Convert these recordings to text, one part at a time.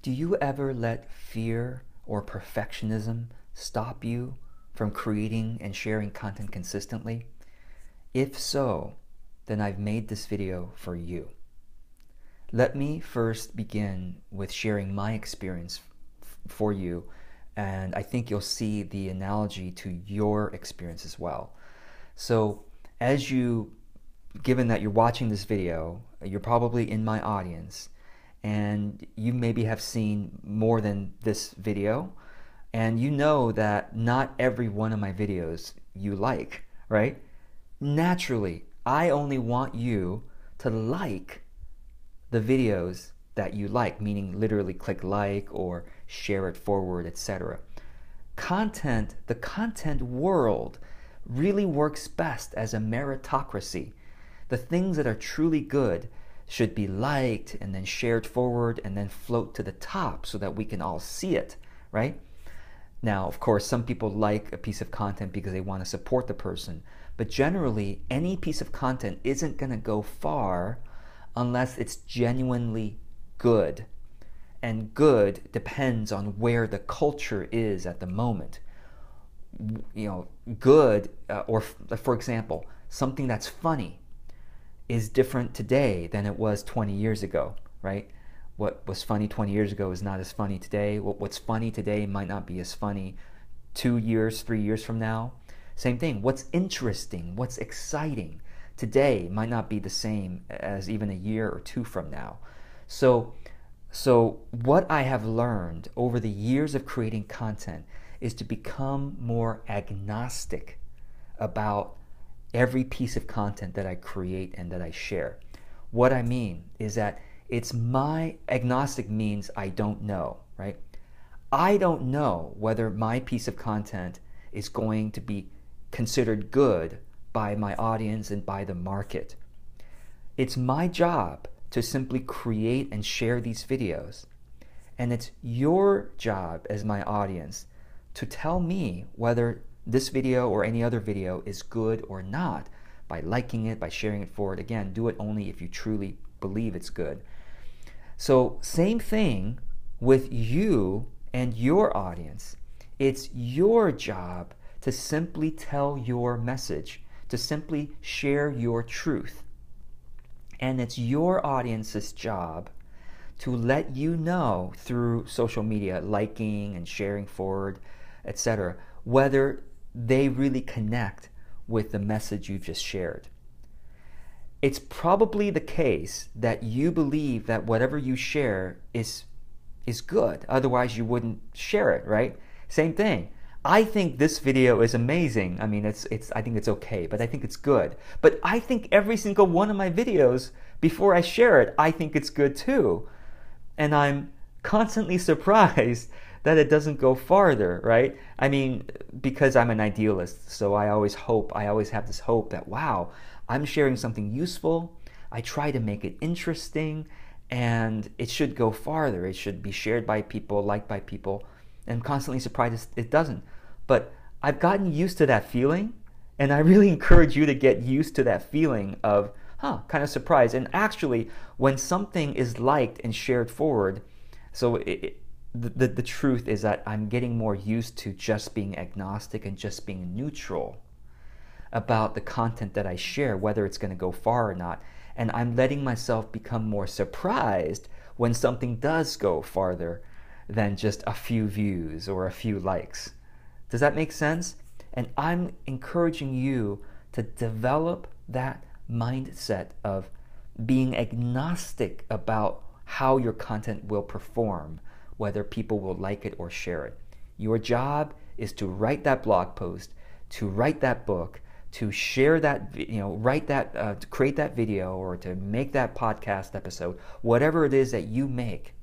Do you ever let fear or perfectionism stop you from creating and sharing content consistently? If so, then I've made this video for you. Let me first begin with sharing my experience for you, and I think you'll see the analogy to your experience as well. So, as you, given that you're watching this video, you're probably in my audience, and you maybe have seen more than this video, and you know that not every one of my videos you like, right? Naturally, I only want you to like the videos that you like, meaning literally click like or share it forward, etc. Content, the content world really works best as a meritocracy. The things that are truly good should be liked and then shared forward and then float to the top so that we can all see it, right? Now, of course, some people like a piece of content because they want to support the person, but generally, any piece of content isn't going to go far unless it's genuinely good. And good depends on where the culture is at the moment. You know, good, uh, or f- for example, something that's funny is different today than it was 20 years ago, right? What was funny 20 years ago is not as funny today. What, what's funny today might not be as funny two years, three years from now. Same thing. What's interesting, what's exciting, today might not be the same as even a year or two from now. So, so what I have learned over the years of creating content is to become more agnostic about every piece of content that I create and that I share. What I mean is that it's my agnostic means I don't know, right? I don't know whether my piece of content is going to be considered good by my audience and by the market. It's my job to simply create and share these videos. And it's your job as my audience to tell me whether this video or any other video is good or not by liking it, by sharing it forward. Again, do it only if you truly believe it's good. So, same thing with you and your audience. It's your job to simply tell your message to simply share your truth. And it's your audience's job to let you know through social media, liking and sharing forward, etc., whether they really connect with the message you've just shared. It's probably the case that you believe that whatever you share is is good. Otherwise you wouldn't share it, right? Same thing. I think this video is amazing. I mean, it's it's I think it's okay, but I think it's good. But I think every single one of my videos before I share it, I think it's good too. And I'm constantly surprised that it doesn't go farther, right? I mean, because I'm an idealist, so I always hope, I always have this hope that wow, I'm sharing something useful. I try to make it interesting and it should go farther. It should be shared by people, liked by people and constantly surprised it doesn't. But I've gotten used to that feeling, and I really encourage you to get used to that feeling of, huh, kind of surprise. And actually, when something is liked and shared forward, so it, the, the, truth is that I'm getting more used to just being agnostic and just being neutral about the content that I share, whether it's going to go far or not. And I'm letting myself become more surprised when something does go farther than just a few views or a few likes. Does that make sense? And I'm encouraging you to develop that mindset of being agnostic about how your content will perform, whether people will like it or share it. Your job is to write that blog post, to write that book, to share that, you know, write that, uh, to create that video or to make that podcast episode, whatever it is that you make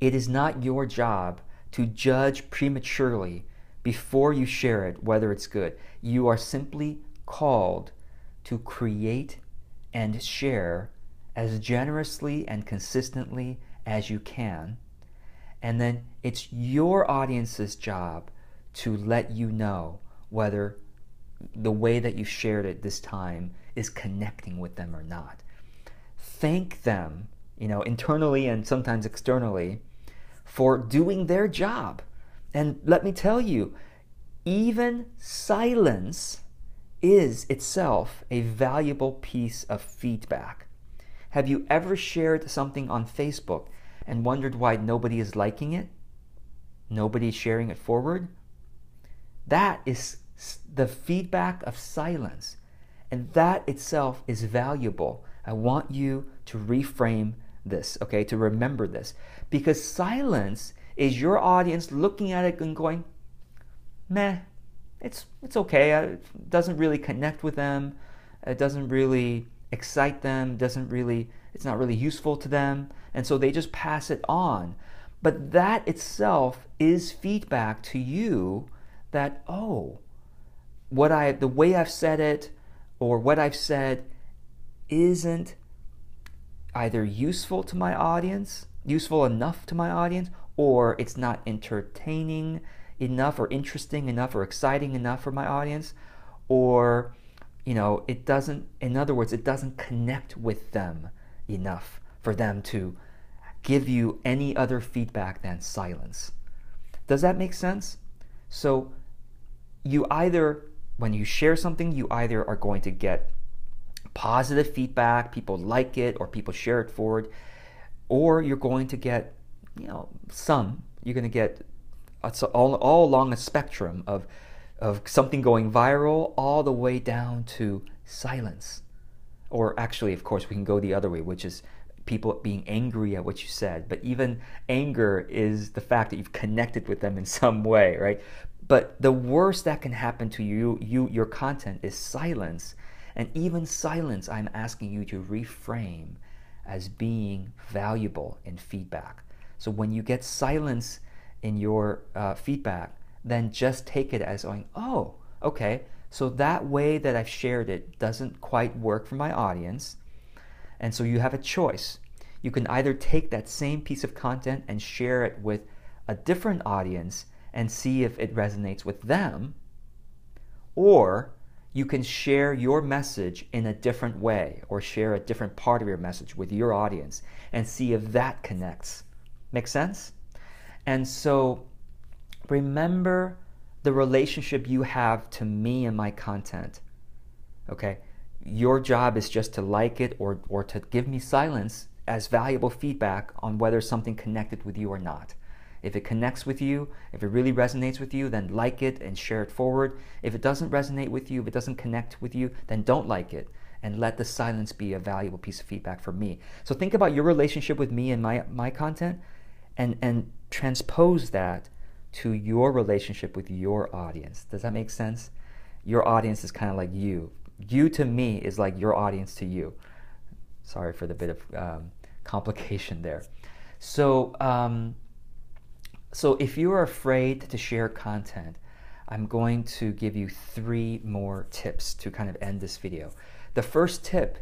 it is not your job to judge prematurely before you share it whether it's good. You are simply called to create and share as generously and consistently as you can. And then it's your audience's job to let you know whether the way that you shared it this time is connecting with them or not. Thank them you know, internally and sometimes externally, for doing their job. And let me tell you, even silence is itself a valuable piece of feedback. Have you ever shared something on Facebook and wondered why nobody is liking it? Nobody's sharing it forward? That is the feedback of silence. And that itself is valuable. I want you to reframe this, okay, to remember this. Because silence is your audience looking at it and going, meh, it's, it's okay. It doesn't really connect with them. It doesn't really excite them, doesn't really, it's not really useful to them. And so they just pass it on. But that itself is feedback to you that, oh, what I, the way I've said it or what I've said isn't either useful to my audience, useful enough to my audience, or it's not entertaining enough or interesting enough or exciting enough for my audience, or you know, it doesn't, in other words, it doesn't connect with them enough for them to give you any other feedback than silence. Does that make sense? So, you either, when you share something, you either are going to get positive feedback, people like it, or people share it forward, or you're going to get, you know, some, you're going to get all, all along a spectrum of of something going viral all the way down to silence. Or actually, of course, we can go the other way, which is people being angry at what you said. But even anger is the fact that you've connected with them in some way, right? But the worst that can happen to you, you your content is silence. And even silence, I'm asking you to reframe as being valuable in feedback. So when you get silence in your uh, feedback, then just take it as going, oh, okay, so that way that I've shared it doesn't quite work for my audience. And so you have a choice. You can either take that same piece of content and share it with a different audience and see if it resonates with them, or you can share your message in a different way or share a different part of your message with your audience and see if that connects. Make sense? And so remember the relationship you have to me and my content. Okay? Your job is just to like it or, or to give me silence as valuable feedback on whether something connected with you or not. If it connects with you, if it really resonates with you, then like it and share it forward. If it doesn't resonate with you, if it doesn't connect with you, then don't like it and let the silence be a valuable piece of feedback for me. So think about your relationship with me and my, my content and, and transpose that to your relationship with your audience. Does that make sense? Your audience is kind of like you. You to me is like your audience to you. Sorry for the bit of um, complication there. So, um, so if you are afraid to share content, I'm going to give you three more tips to kind of end this video. The first tip,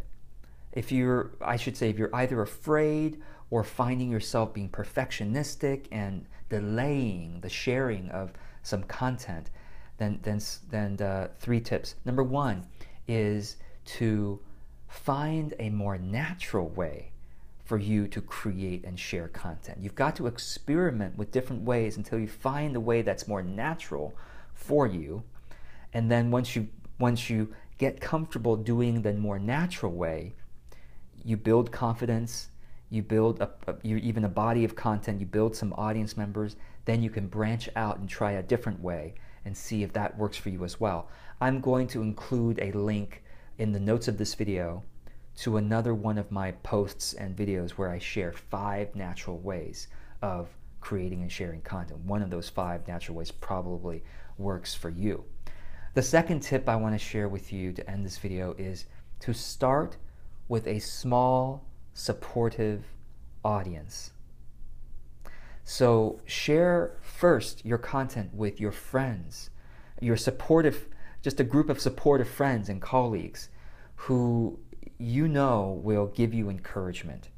if you're, I should say, if you're either afraid or finding yourself being perfectionistic and delaying the sharing of some content, then then then uh, three tips. Number one is to find a more natural way for you to create and share content. You've got to experiment with different ways until you find a way that's more natural for you. And then once you once you get comfortable doing the more natural way, you build confidence you build a, a, you, even a body of content, you build some audience members, then you can branch out and try a different way and see if that works for you as well. I'm going to include a link in the notes of this video to another one of my posts and videos where I share five natural ways of creating and sharing content. One of those five natural ways probably works for you. The second tip I want to share with you to end this video is to start with a small supportive audience. So share first your content with your friends, your supportive, just a group of supportive friends and colleagues who you know will give you encouragement.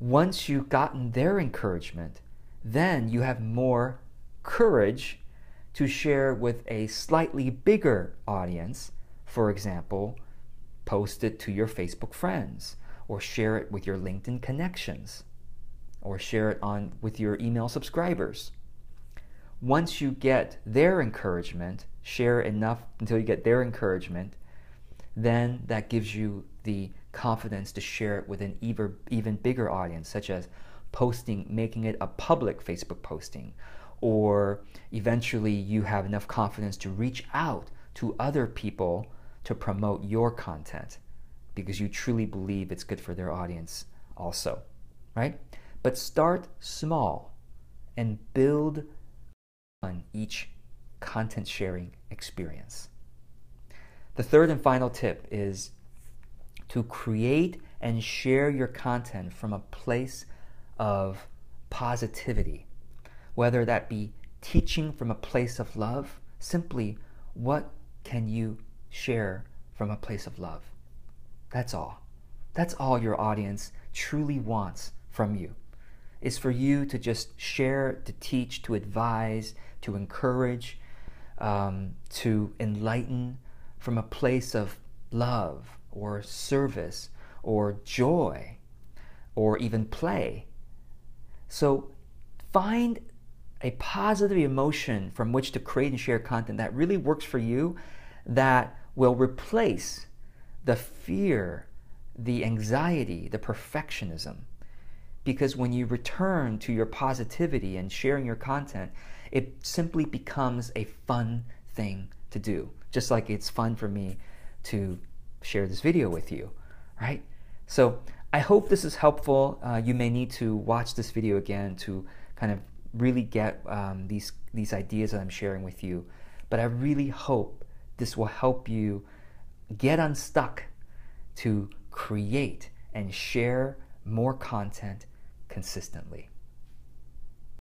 Once you've gotten their encouragement, then you have more courage to share with a slightly bigger audience. For example, post it to your Facebook friends or share it with your LinkedIn connections, or share it on with your email subscribers. Once you get their encouragement, share enough until you get their encouragement, then that gives you the confidence to share it with an even, even bigger audience, such as posting, making it a public Facebook posting, or eventually you have enough confidence to reach out to other people to promote your content because you truly believe it's good for their audience also, right? But start small and build on each content sharing experience. The third and final tip is to create and share your content from a place of positivity, whether that be teaching from a place of love, simply what can you share from a place of love? That's all. That's all your audience truly wants from you. Is for you to just share, to teach, to advise, to encourage, um, to enlighten from a place of love or service or joy or even play. So find a positive emotion from which to create and share content that really works for you that will replace the fear, the anxiety, the perfectionism. Because when you return to your positivity and sharing your content, it simply becomes a fun thing to do. Just like it's fun for me to share this video with you, right? So I hope this is helpful. Uh, you may need to watch this video again to kind of really get um, these these ideas that I'm sharing with you. But I really hope this will help you get unstuck to create and share more content consistently.